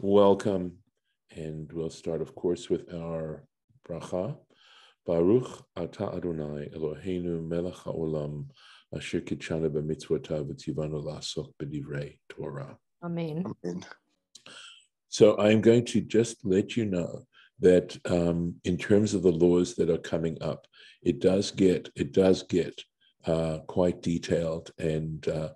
Welcome. And we'll start, of course, with our bracha. Baruch ata Adonai Eloheinu melech haolam asher kidshanu b'mitzvotav v'tzivanu la'asok b'divrei Torah. Amen. Amen. So I'm going to just let you know that um, in terms of the laws that are coming up, it does get it does get uh, quite detailed and uh,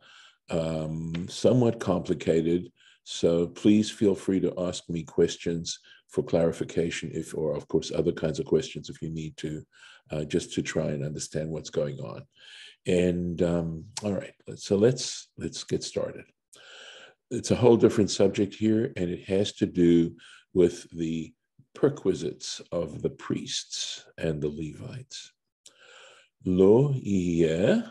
um, somewhat complicated. So please feel free to ask me questions for clarification, if or of course other kinds of questions if you need to, uh, just to try and understand what's going on. And um, all right, so let's let's get started. It's a whole different subject here, and it has to do with the perquisites of the priests and the Levites. Lo yeh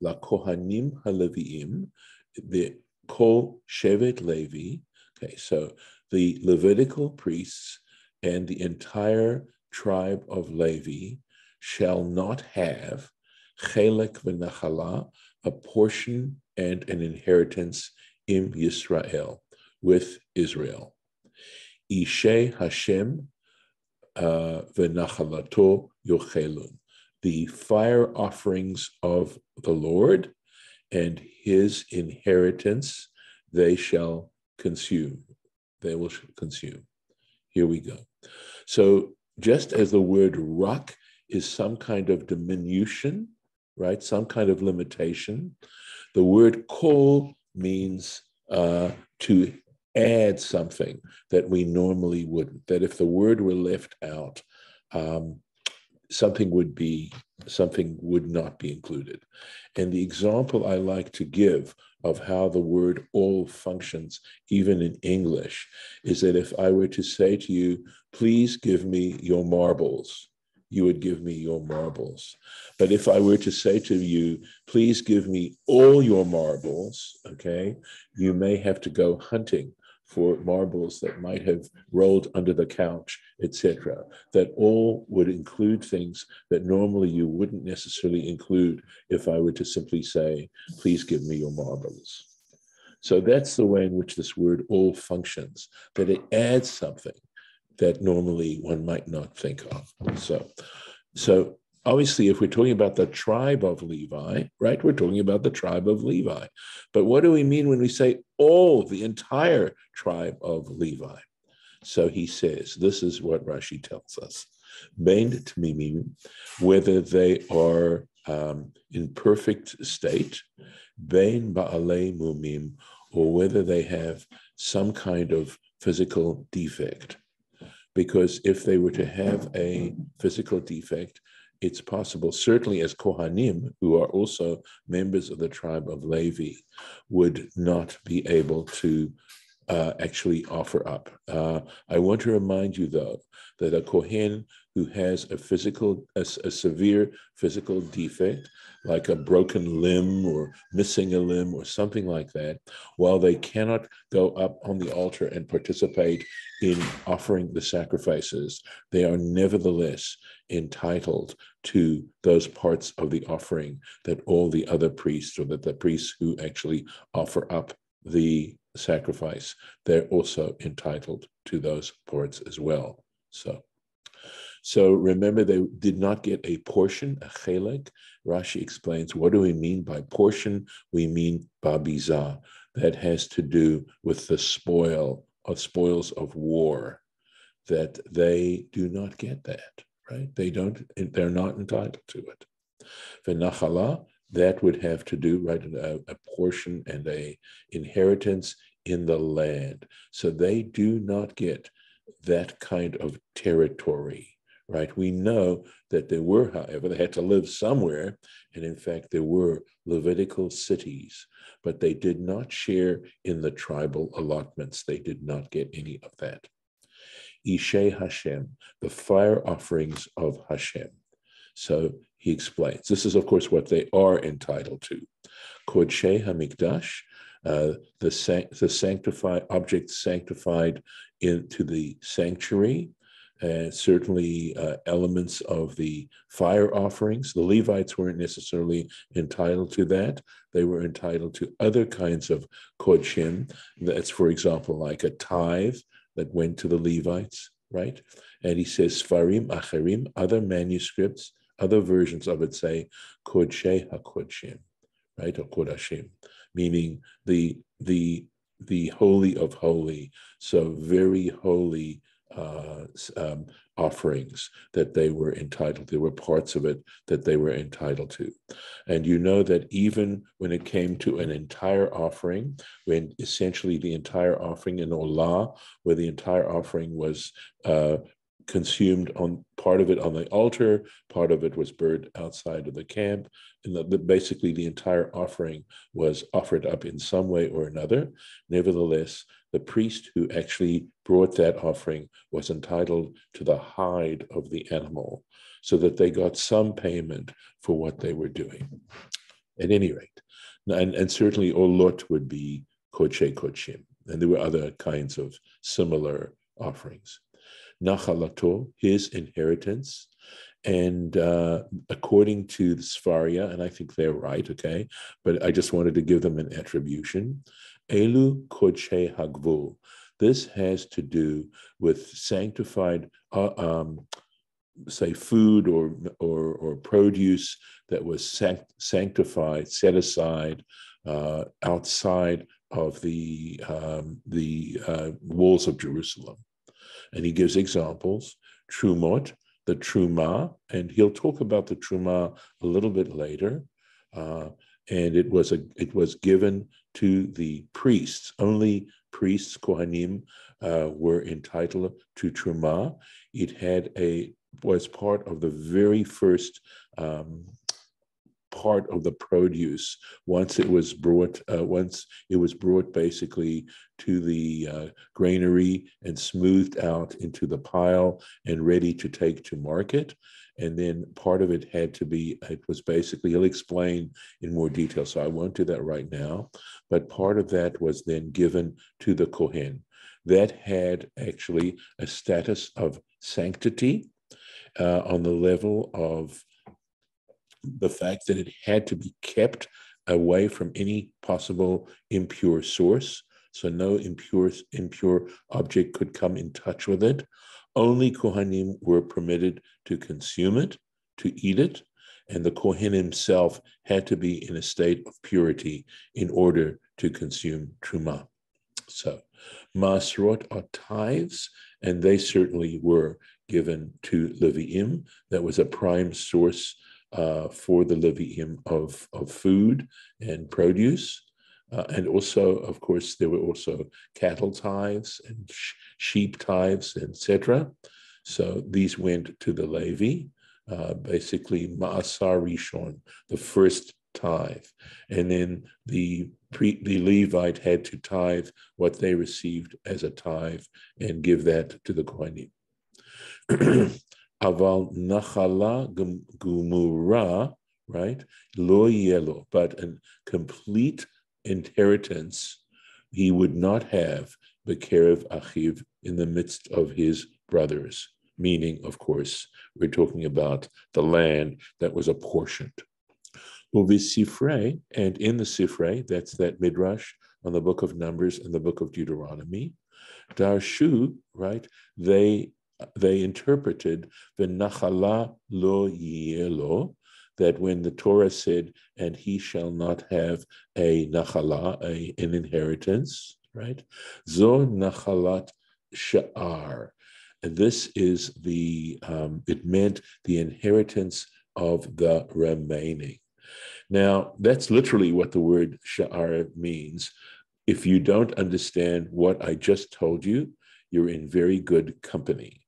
la kohanim haleviim, the kol shevet Levi. Okay, so the Levitical priests and the entire tribe of Levi shall not have chelek v'nachala, a portion and an inheritance in Yisrael with Israel. Ishe Hashem uh, v'nachalato yochelun, the fire offerings of the Lord and his inheritance they shall consume. They will consume. Here we go. So just as the word rak is some kind of diminution, right? Some kind of limitation, the word kol means uh, to add something that we normally wouldn't. That if the word were left out, um, something would be something would not be included. And the example I like to give of how the word all functions, even in English, is that if I were to say to you, please give me your marbles, you would give me your marbles. But if I were to say to you, please give me all your marbles, okay, you may have to go hunting for marbles that might have rolled under the couch, etc. That all would include things that normally you wouldn't necessarily include if I were to simply say, please give me your marbles. So that's the way in which this word all functions, that it adds something that normally one might not think of. So, so obviously, if we're talking about the tribe of Levi, right, we're talking about the tribe of Levi. But what do we mean when we say all, the entire tribe of Levi? So he says, this is what Rashi tells us. Bain Tmimim, whether they are um, in perfect state, Bain Ba'alei Mumim, or whether they have some kind of physical defect. Because if they were to have a physical defect, it's possible, certainly as Kohanim, who are also members of the tribe of Levi, would not be able to uh, actually offer up. Uh, I want to remind you, though, that a Kohen who has a physical, a, a, severe physical defect, like a broken limb or missing a limb or something like that, while they cannot go up on the altar and participate in offering the sacrifices, they are nevertheless entitled to those parts of the offering that all the other priests or that the priests who actually offer up the sacrifice, they're also entitled to those parts as well. So, so remember, they did not get a portion, a chelek. Rashi explains, what do we mean by portion? We mean babiza. That has to do with the spoil of spoils of war, that they do not get that, right? They don't, they're not entitled to it. V'nachala, that would have to do, right, a, a portion and a inheritance in the land. So they do not get that kind of territory, right? We know that there were, however, they had to live somewhere. And in fact, there were Levitical cities, but they did not share in the tribal allotments. They did not get any of that. Ishe Hashem, the fire offerings of Hashem. So he explains. This is, of course, what they are entitled to. Kodshe Hamikdash, uh, the, the sanctified object sanctified into the sanctuary, uh, certainly uh, elements of the fire offerings. The Levites weren't necessarily entitled to that. They were entitled to other kinds of kodshim. That's, for example, like a tithe that went to the Levites, right? And he says, Sfarim, Acherim, other manuscripts, other versions of it say, Kodshe HaKodshim, right? Or Kodashim, meaning the, the, the holy of holy. So very holy uh, um, offerings that they were entitled. There were parts of it that they were entitled to. And you know that even when it came to an entire offering, when essentially the entire offering in Olah, where the entire offering was uh, consumed on part of it on the altar, part of it was burned outside of the camp, and the, the, basically the entire offering was offered up in some way or another. Nevertheless, the priest who actually brought that offering was entitled to the hide of the animal, so that they got some payment for what they were doing. At any rate, and, and certainly Olot would be Koche Kochim, and there were other kinds of similar offerings. Nachalato, his inheritance. And uh, according to the Sefaria, and I think they're right, okay, but I just wanted to give them an attribution. Elu Koche Hagvul. This has to do with sanctified, uh, um, say, food or, or, or produce that was sanct- sanctified, set aside uh, outside of the, um, the uh, walls of Jerusalem. And he gives examples, Trumot, the Truma, and he'll talk about the Truma a little bit later. Uh, and it was a it was given to the priests. Only priests, Kohanim, uh, were entitled to Truma. It had a was part of the very first um, part of the produce once it was brought uh, once it was brought basically to the uh, granary and smoothed out into the pile and ready to take to market. And then part of it had to be it was basically he'll explain in more detail so i won't do that right now. But part of that was then given to the kohen. That had actually a status of sanctity uh, on the level of the fact that it had to be kept away from any possible impure source. So no impure, impure object could come in touch with it. Only Kohanim were permitted to consume it, to eat it, and the Kohen himself had to be in a state of purity in order to consume Truma. So, Masrot are tithes, and they certainly were given to Leviim. That was a prime source uh, for the Leviim of, of food and produce. Uh, and also, of course, there were also cattle tithes and sh- sheep tithes, etc. So these went to the Levi, uh, basically Ma'aser Rishon, the first tithe. And then the, pre- the Levite had to tithe what they received as a tithe and give that to the Kohanim. aval nachala gumura, right? Lo yelo, but a complete inheritance he would not have bekerev achiv in the midst of his brothers. Meaning, of course, we're talking about the land that was apportioned. And in the Sifre, that's that midrash on the book of Numbers and the book of Deuteronomy, Darshu, right? They they interpreted the nachala lo yelo, that when the Torah said, and he shall not have a nachala, a, an inheritance, right? Zo nachalat sha'ar. This is the, um, it meant the inheritance of the remaining. Now, that's literally what the word sha'ar means. If you don't understand what I just told you, you're in very good company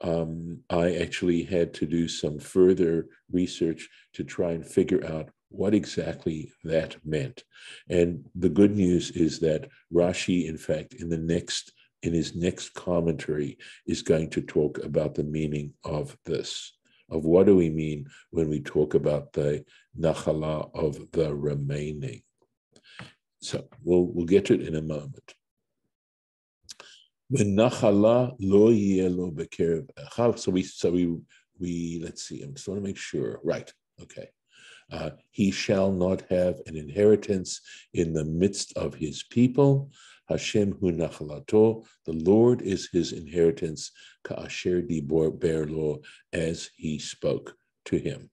um, I actually had to do some further research to try and figure out what exactly that meant. And the good news is that Rashi, in fact, in the next in his next commentary, is going to talk about the meaning of this. Of what do we mean when we talk about the nachala of the remaining? So we'll we'll get to it in a moment. V'nachala lo lo bekerev echav. So we, so we, we, let's see, I'm just want to make sure. Right, okay. Uh, he shall not have an inheritance in the midst of his people. Hashem hu nachalato. The Lord is his inheritance. Ka'asher dibor berlo, as he spoke to him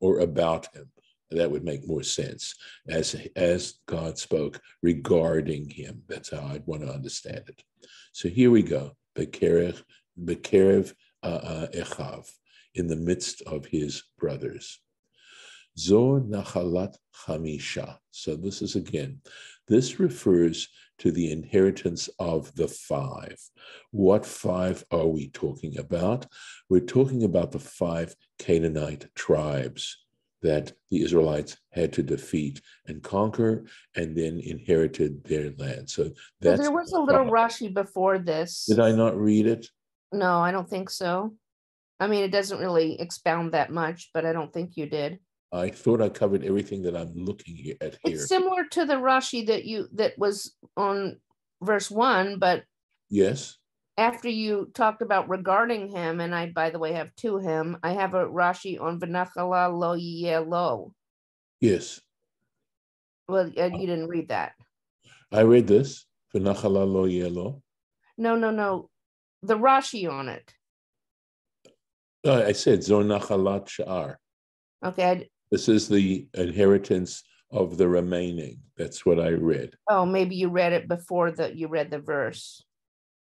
or about him. That would make more sense as, as God spoke regarding him. That's how I'd want to understand it. So here we go. Bekerev, Bekerev uh, uh, Echav, in the midst of his brothers. Zor Nachalat Hamisha. So this is again, this refers to the inheritance of the five. What five are we talking about? We're talking about the five Canaanite tribes that the Israelites had to defeat and conquer and then inherited their land. So that's there was a little Rashi before this. Did I not read it? No, I don't think so. I mean, it doesn't really expound that much, but I don't think you did. I thought I covered everything that I'm looking at here. It's similar to the Rashi that you that was on verse one, but yes. After you talked about regarding him, and I by the way have two him, I have a Rashi on V'nachala lo lo. Yes. Well, uh, you didn't read that. I read this. V'nachala lo lo. No, no, no. The Rashi on it. Uh, I said Zonachalat Sha'ar. Okay, this is the inheritance of the remaining. That's what I read. Oh, maybe you read it before that you read the verse.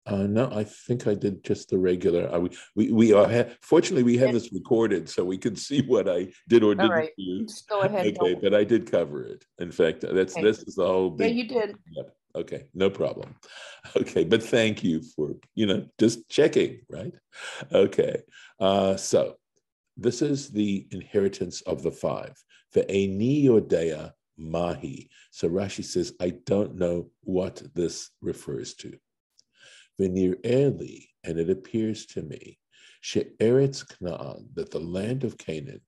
Uh, no, I think I did just the regular. Uh, we we, we are ha- fortunately we have this recorded, so we can see what I did or didn't right. do. Just go ahead. Okay, but I did cover it. In fact, that's okay. this is the whole. Big, yeah, you did. Yep. Okay, no problem. Okay, but thank you for you know just checking, right? Okay, uh, so this is the inheritance of the five. The Eni Yodea Mahi. So Rashi says, I don't know what this refers to. Venir and it appears to me, She'eretz Knaan, that the land of Canaan,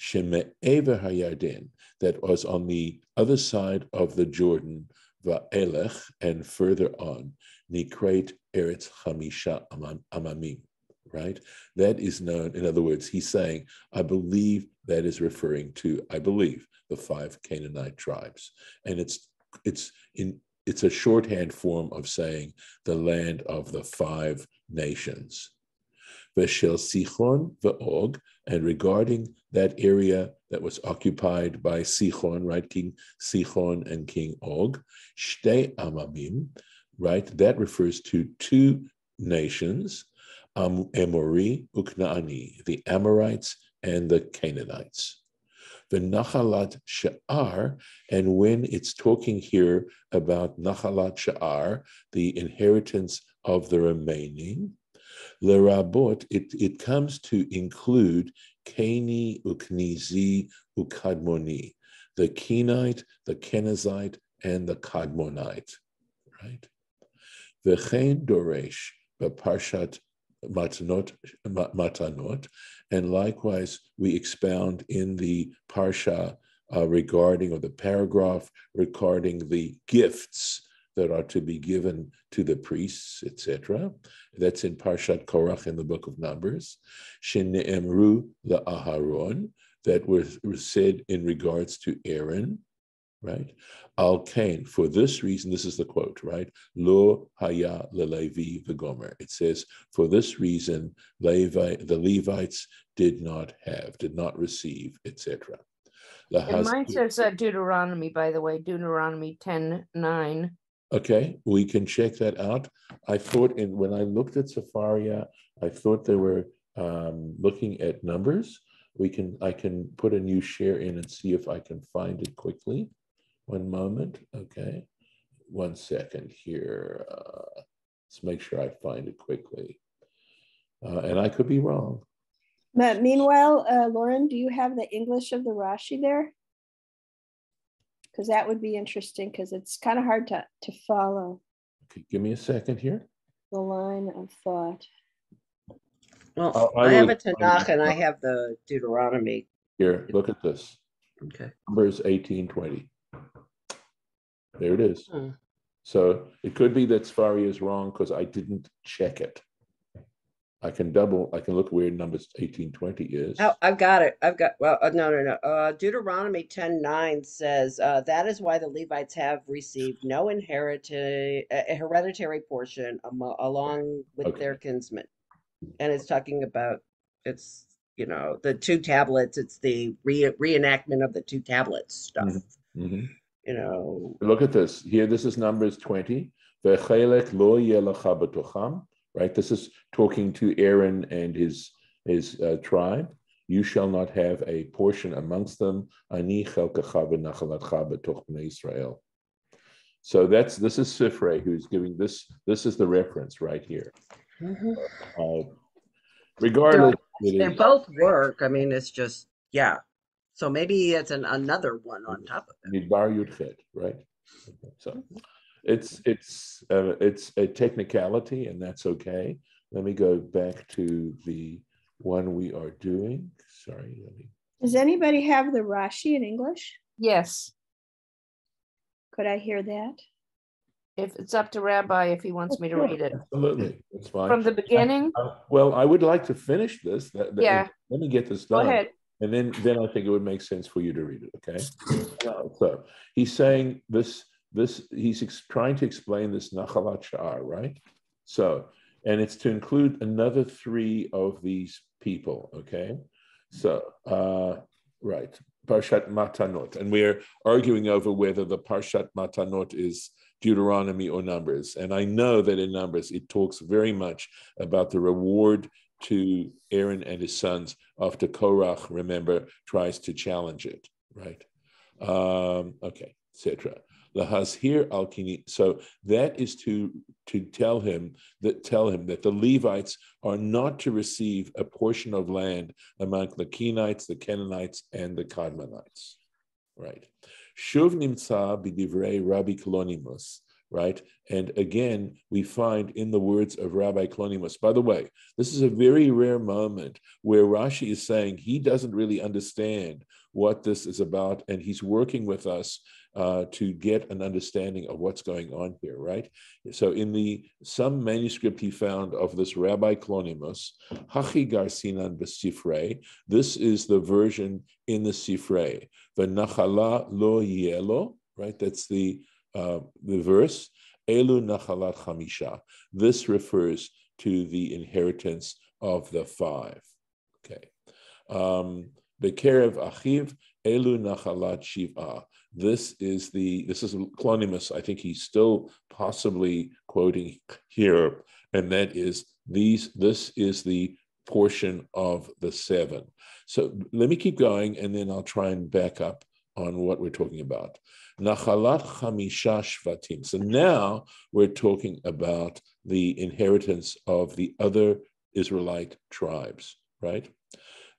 Sheme'ever Hayardin, that was on the other side of the Jordan, Va'elech, and further on, Nikret Eretz Hamisha Amamim right? That is known, in other words, he's saying, I believe that is referring to, I believe, the five Canaanite tribes. And it's it's in it's a shorthand form of saying the land of the five nations. Veshel Sichon ve'og, and regarding that area that was occupied by Sichon, right, King Sichon and King Og, Shte Amamim, right, that refers to two nations, Amori Uknaani, the Amorites and the Canaanites. The Nachalat Sha'ar, and when it's talking here about Nachalat Sha'ar, the inheritance of the remaining, Lerabot, it, it comes to include Kani Uknizi Ukadmoni, the Kenite, the Kenizzite, and the Kadmonite, right? V'chein Doresh, Parshat matanot, matanot, and likewise we expound in the parsha uh, regarding or the paragraph regarding the gifts that are to be given to the priests, etc. That's in Parshat Korach in the book of Numbers. Shene'emru Aharon, that was said in regards to Aaron right? Al Kain, for this reason, this is the quote, right? Lo haya lelevi v'gomer. It says, for this reason, Levi, the Levites did not have, did not receive, etc. mine says uh, Deuteronomy, by the way, Deuteronomy 10 9. Okay, we can check that out. I thought in when I looked at Sefaria, I thought they were um, looking at numbers. We can I can put a new share in and see if I can find it quickly. One moment, okay. One second here. Uh, let's make sure I find it quickly. Uh, and I could be wrong. But meanwhile, uh, Lauren, do you have the English of the Rashi there? Because that would be interesting because it's kind of hard to, to follow. Okay, give me a second here. The line of thought. Well, I, I, I have a Tanakh and I have the Deuteronomy. Here, look at this. Okay. Numbers 1820. There it is. Hmm. So it could be that Sfari is wrong because I didn't check it. I can double, I can look where numbers 1820 is. Oh, I've got it. I've got, well, uh, no, no, no. Uh, Deuteronomy 10 9 says, uh, That is why the Levites have received no inherited, uh, hereditary portion along with okay. their kinsmen. And it's talking about, it's, you know, the two tablets, it's the re- reenactment of the two tablets stuff. Mm-hmm. Mm-hmm. You know, look at this here. This is Numbers 20 right? This is talking to Aaron and his his uh, tribe. You shall not have a portion amongst them. Ani Israel. So that's this is Sifrei who's giving this. This is the reference right here. Mm-hmm. Uh, regardless, they both work. I mean, it's just yeah. So maybe it's an another one on top of it. Midbar Yudchet, right? So. Mm-hmm it's it's uh, it's a technicality, and that's okay. Let me go back to the one we are doing. Sorry, let me. Does anybody have the Rashi in English? Yes. Could I hear that? If it's up to Rabbi, if he wants me to read it. Absolutely, that's fine. From the beginning. Uh, well, I would like to finish this. That, that, yeah. Let me get this done. Go ahead. And then, then I think it would make sense for you to read it. Okay. Uh, so he's saying this this he's ex- trying to explain this Nachalat Sha'ar, right? So, and it's to include another three of these people, okay? So, uh, right, Parshat Matanot, and we're arguing over whether the Parshat Matanot is Deuteronomy or Numbers. And I know that in Numbers it talks very much about the reward to Aaron and his sons after Korach, remember, tries to challenge it, right? Um, okay, etc lahazhir al kini. So that is to to tell him that tell him that the Levites are not to receive a portion of land among the Kenites, the Canaanites, and the Kadmonites. Right. Shuv nimtza bidivrei Rabbi Kalonimus right? And again, we find in the words of Rabbi Kalonimus, by the way, this is a very rare moment where Rashi is saying he doesn't really understand what this is about, and he's working with us uh, to get an understanding of what's going on here, right? So in the some manuscript he found of this Rabbi Kalonimus, Hachi Garsinan Besifrei, this is the version in the Sifrei, the Nachala lo yelo, right? That's the uh, the verse. Elu Nachalat Chamisha. This refers to the inheritance of the five. Okay. Um, Bekerev Achiv Elu Nachalat Shiva. This is the this is Clonimus. I think he's still possibly quoting here, and that is these. This is the portion of the seven. So let me keep going, and then I'll try and back up on what we're talking about. Nachalat Chamisha Shvatim. So now we're talking about the inheritance of the other Israelite tribes, right?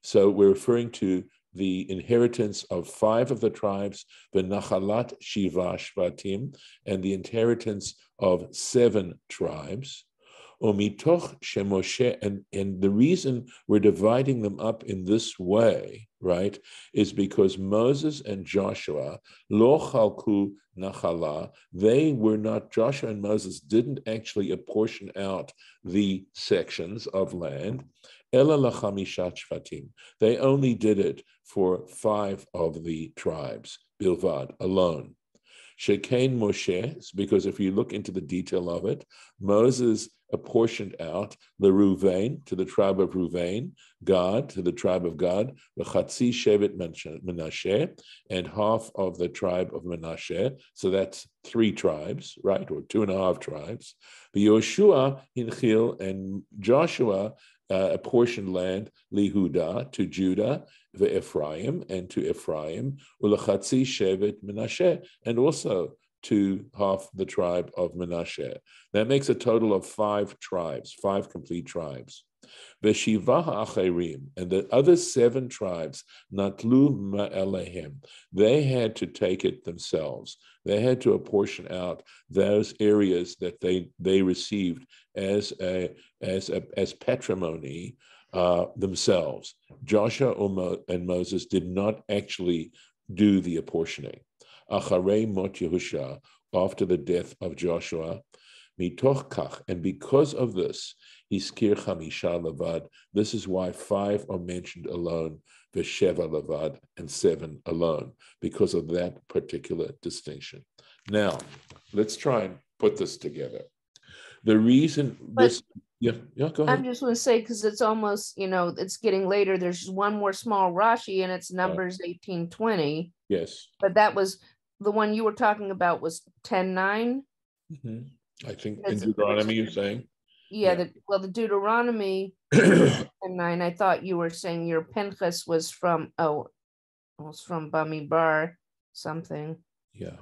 So we're referring to the inheritance of five of the tribes, the Nachalat Shiva Shvatim, and the inheritance of seven tribes. Omitoch Shemoshe, and, and the reason we're dividing them up in this way, right, is because Moses and Joshua, lo chalku nachala, they were not, Joshua and Moses didn't actually apportion out the sections of land. They only did it for five of the tribes, Bilvad, alone. Shekain Moshe, because if you look into the detail of it, Moses apportioned out the Ruvain to the tribe of Ruvain, Gad to the tribe of Gad, the Chatzi Shevet Menashe, and half of the tribe of Menashe. So that's three tribes, right, or two and a half tribes. The Yoshua, Hinchil, and Joshua uh, apportioned land Lihuda to Judah, the Ephraim, and to Ephraim, Ulachatzi Shevet Menashe, and also to half the tribe of Menashe. That makes a total of five tribes, five complete tribes. Veshiva Acherim, and the other seven tribes, Natlu Ma'elehem, they had to take it themselves. They had to apportion out those areas that they, they received as a, as a, as patrimony uh, themselves. Joshua and Moses did not actually do the apportioning. Acharei Mot Yehusha, after the death of Joshua. Mitoch kach, and because of this, Hiskir Chamisha Lavad. This is why five are mentioned alone, Vesheva Lavad, and seven alone, because of that particular distinction. Now, let's try and put this together. The reason But- this, yeah, yeah, go I'm just going to say because it's almost, you know, it's getting later. There's one more small Rashi and it's numbers 1820. Yes. But that was the one you were talking about was 10.9. Mhm. I think in Deuteronomy, you're saying. Yeah, Yeah. the well, the Deuteronomy 10.9. I thought you were saying your Pinchas was from oh, was from Bamidbar something. Yeah.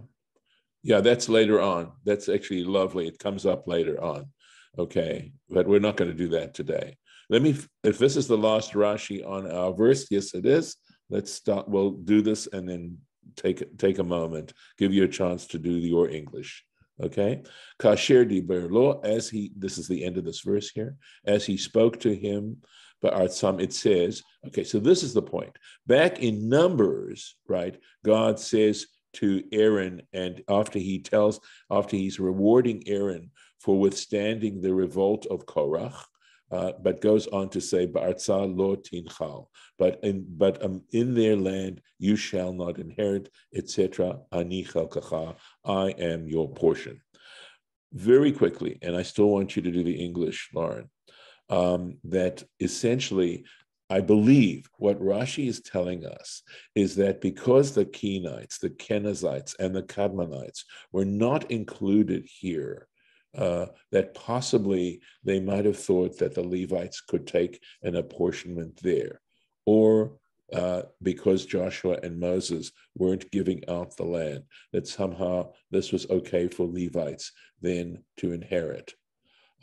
Yeah, that's later on. That's actually lovely. It comes up later on. Okay. But we're not going to do that today. Let me, if this is the last Rashi on our verse, yes, it is. Let's stop. We'll do this and then take take a moment, give you a chance to do your English. Okay. Kasher diber lo, as he, this is the end of this verse here, as he spoke to him, Artsam, it says, okay, so this is the point. Back in Numbers, right, God says to Aaron, and after he tells, after he's rewarding Aaron for withstanding the revolt of Korach, uh, but goes on to say, "Ba'artza lo tinchal," but in but um, in their land you shall not inherit, etc. Ani chelkacha, I am your portion. Very quickly, and I still want you to do the English, Lauren. Um, that essentially, I believe what Rashi is telling us is that because the Kenites, the Kenizzites, and the Kadmonites were not included here, uh, that possibly they might have thought that the Levites could take an apportionment there, or uh, because Joshua and Moses weren't giving out the land, that somehow this was okay for Levites then to inherit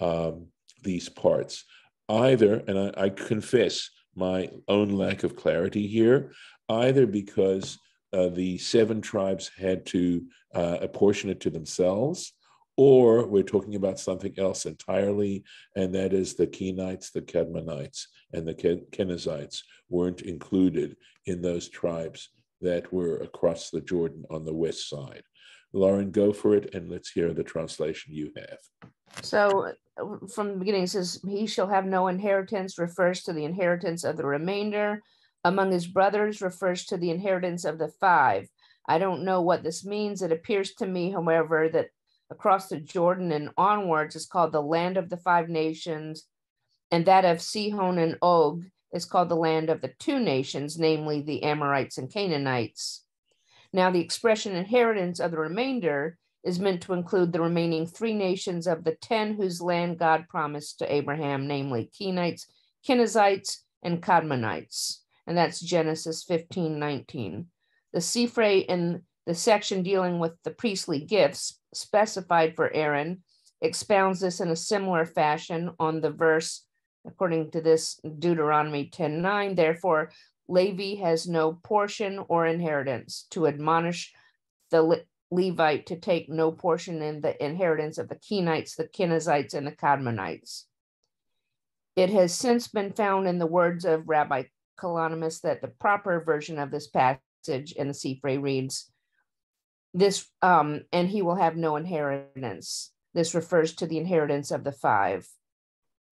um, these parts. Either, and I, I confess my own lack of clarity here, either because uh, the seven tribes had to uh, apportion it to themselves, or we're talking about something else entirely, and that is the Kenites, the Kadmonites, and the Ken- Kenizzites weren't included in those tribes that were across the Jordan on the west side. Lauren, go for it, and let's hear the translation you have. So from the beginning, it says, He shall have no inheritance, refers to the inheritance of the remainder. Among his brothers refers to the inheritance of the five. I don't know what this means. It appears to me, however, that across the Jordan and onwards is called the land of the five nations, and that of Sihon and Og is called the land of the two nations, namely the Amorites and Canaanites. Now, the expression inheritance of the remainder is meant to include the remaining three nations of the ten whose land God promised to Abraham, namely Kenites, Kenizzites, and Kadmonites. And that's Genesis 15 19. The Sifre in the section dealing with the priestly gifts specified for Aaron expounds this in a similar fashion on the verse, according to this Deuteronomy 10 9. Therefore, Levi has no portion or inheritance to admonish the Le- Levite to take no portion in the inheritance of the Kenites, the Kenizzites, and the Kadmonites. It has since been found in the words of Rabbi Kalonymus that the proper version of this passage in the Sifre reads, this, um, and he will have no inheritance. This refers to the inheritance of the five.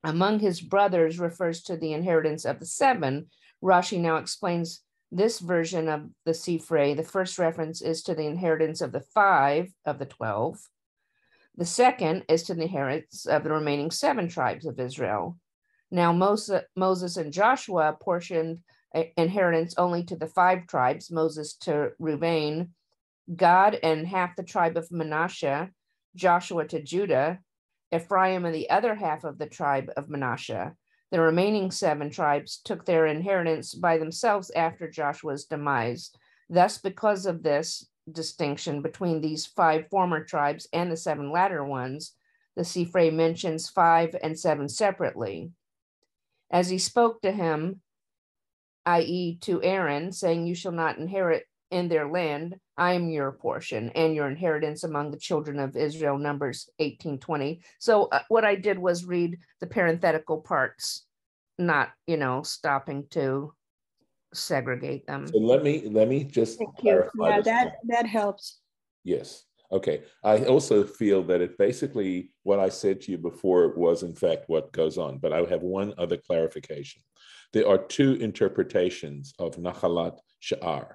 Among his brothers refers to the inheritance of the seven. Rashi now explains this version of the Sifre. The first reference is to the inheritance of the five of the 12. The second is to the inheritance of the remaining seven tribes of Israel. Now, Moses, Moses and Joshua apportioned inheritance only to the five tribes, Moses to Reuben, Gad and half the tribe of Manasseh, Joshua to Judah, Ephraim and the other half of the tribe of Manasseh. The remaining seven tribes took their inheritance by themselves after Joshua's demise. Thus, because of this distinction between these five former tribes and the seven latter ones, the Sifre mentions five and seven separately. As he spoke to him, i.e., to Aaron, saying, You shall not inherit in their land, I am your portion and your inheritance among the children of Israel, Numbers 18 20. So, uh, what I did was read the parenthetical parts, not, you know, stopping to segregate them. So let me let me just Thank you. clarify Yeah, that, point. that helps. Yes, Okay. I also feel that it basically what I said to you before was in fact what goes on, but I have one other clarification. There are two interpretations of Nachalat Sha'ar.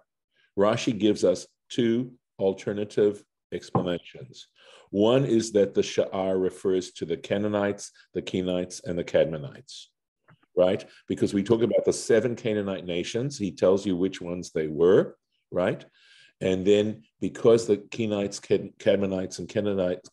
Rashi gives us two alternative explanations. One is that the Sha'ar refers to the Canaanites, the Kenites, and the Cadmonites, right? Because we talk about the seven Canaanite nations, he tells you which ones they were, right? And then because the Kenites, Cadmonites, and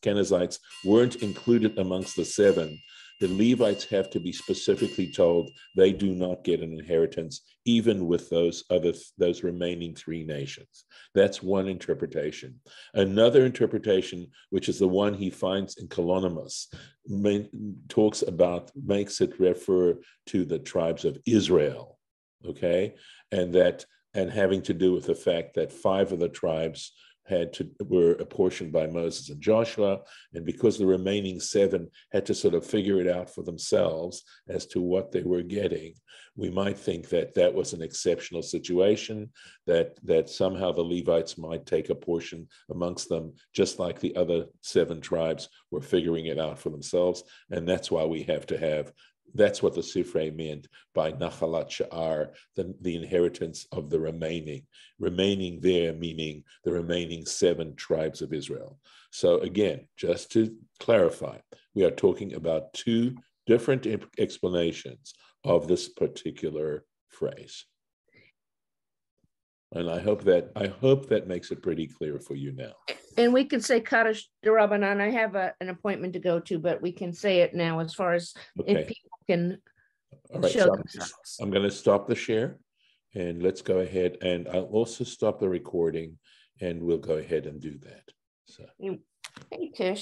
Canaanites, weren't included amongst the seven, the Levites have to be specifically told they do not get an inheritance, even with those other those remaining three nations. That's one interpretation. Another interpretation, which is the one he finds in Kalonymus, talks about makes it refer to the tribes of Israel. Okay, and that and having to do with the fact that five of the tribes had to were apportioned by Moses and Joshua, and because the remaining seven had to sort of figure it out for themselves as to what they were getting, we might think that that was an exceptional situation. That that somehow the Levites might take a portion amongst them, just like the other seven tribes were figuring it out for themselves, and that's why we have to have that's what the Sifrei meant by Nachalat Sha'ar, the, the inheritance of the remaining. Remaining there meaning the remaining seven tribes of Israel. So again, just to clarify, we are talking about two different explanations of this particular phrase. And I hope that I hope that makes it pretty clear for you now. And we can say Kaddish Darabanan. I have a, an appointment to go to, but we can say it now as far as Okay. if people can All right, show so I'm- I'm going to stop the share and let's go ahead and I'll also stop the recording and we'll go ahead and do that. So. Mm. Hey, Tish.